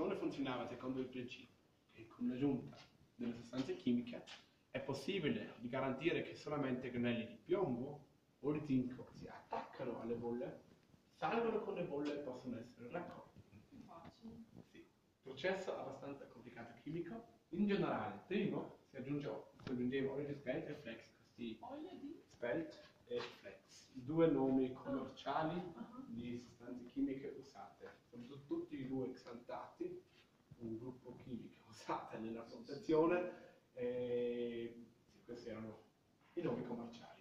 reazione funzionava secondo il principio che con l'aggiunta delle sostanze chimiche è possibile di garantire che solamente granelli di piombo o di zinco si attaccano alle bolle, salgono con le bolle e possono essere raccolti. Sì. Processo abbastanza complicato chimico. In generale, primo si aggiunge, si aggiungeva olio di spelt e flex, questi spelt e flex, due nomi commerciali di sostanze chimiche usate. Sono tu- tutti e due xantati, chimico usato nella e sì, questi erano i nomi commerciali.